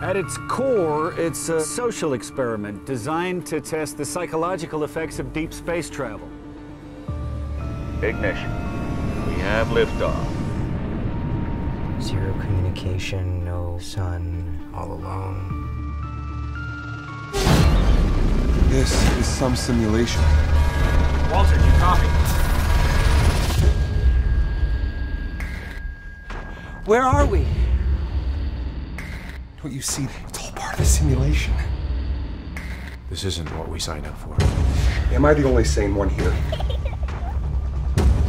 At its core, it's a social experiment designed to test the psychological effects of deep space travel. Ignition. We have liftoff. Zero communication, no sun, all alone. This is some simulation. Walter, do you copy? Where are we? Don't you see? It's all part of the simulation. This isn't what we signed up for. Am I the only sane one here?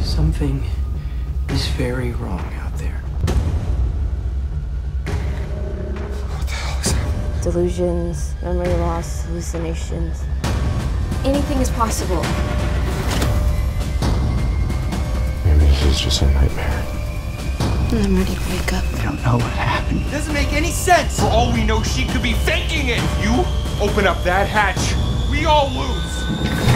Something is very wrong out there. What the hell is that? Delusions, memory loss, hallucinations. Anything is possible. Maybe this is just a nightmare. I'm ready to wake up. I don't know what happened. It Doesn't make any sense. For all we know, she could be faking it. You open up that hatch, we all lose.